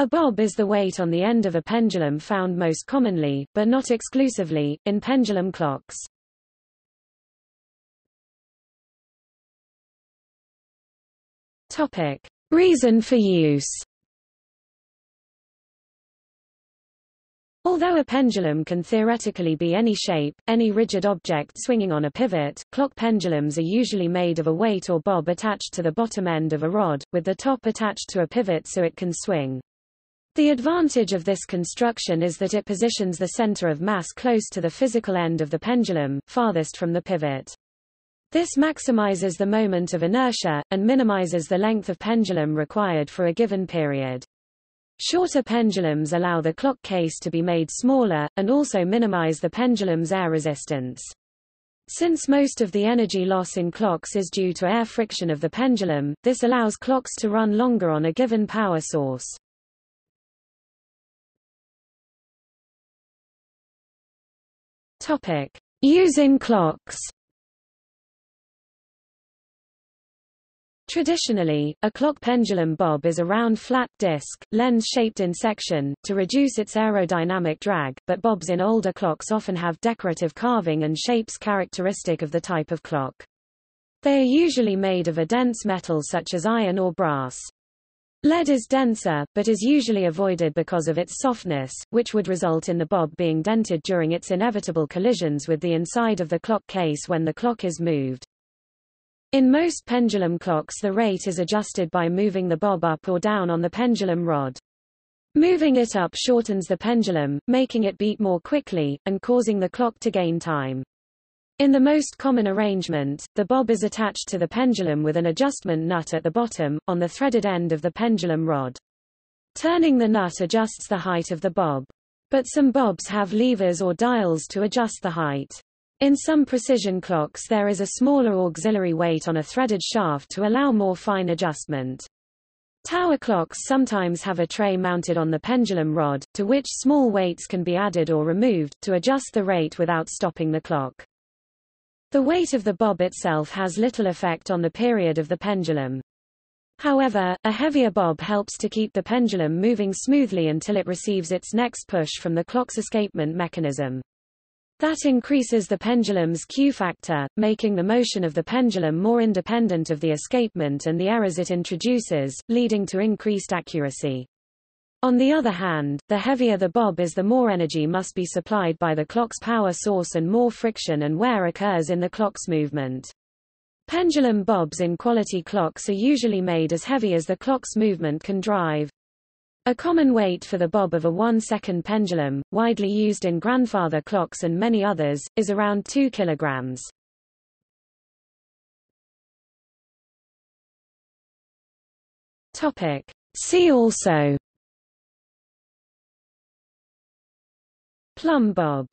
A bob is the weight on the end of a pendulum found most commonly, but not exclusively, in pendulum clocks. Topic. Reason for use Although a pendulum can theoretically be any shape, any rigid object swinging on a pivot, clock pendulums are usually made of a weight or bob attached to the bottom end of a rod, with the top attached to a pivot so it can swing. The advantage of this construction is that it positions the center of mass close to the physical end of the pendulum, farthest from the pivot. This maximizes the moment of inertia, and minimizes the length of pendulum required for a given period. Shorter pendulums allow the clock case to be made smaller, and also minimize the pendulum's air resistance. Since most of the energy loss in clocks is due to air friction of the pendulum, this allows clocks to run longer on a given power source. Topic: Using clocks. Traditionally, a clock pendulum bob is a round flat disc, lens-shaped in section, to reduce its aerodynamic drag, but bobs in older clocks often have decorative carving and shapes characteristic of the type of clock. They are usually made of a dense metal such as iron or brass. Lead is denser, but is usually avoided because of its softness, which would result in the bob being dented during its inevitable collisions with the inside of the clock case when the clock is moved. In most pendulum clocks the rate is adjusted by moving the bob up or down on the pendulum rod. Moving it up shortens the pendulum, making it beat more quickly, and causing the clock to gain time. In the most common arrangement, the bob is attached to the pendulum with an adjustment nut at the bottom, on the threaded end of the pendulum rod. Turning the nut adjusts the height of the bob. But some bobs have levers or dials to adjust the height. In some precision clocks there is a smaller auxiliary weight on a threaded shaft to allow more fine adjustment. Tower clocks sometimes have a tray mounted on the pendulum rod, to which small weights can be added or removed, to adjust the rate without stopping the clock. The weight of the bob itself has little effect on the period of the pendulum. However, a heavier bob helps to keep the pendulum moving smoothly until it receives its next push from the clock's escapement mechanism. That increases the pendulum's Q factor, making the motion of the pendulum more independent of the escapement and the errors it introduces, leading to increased accuracy. On the other hand, the heavier the bob is the more energy must be supplied by the clock's power source and more friction and wear occurs in the clock's movement. Pendulum bobs in quality clocks are usually made as heavy as the clock's movement can drive. A common weight for the bob of a one-second pendulum, widely used in grandfather clocks and many others, is around 2 kilograms. Topic. See also Plumb bob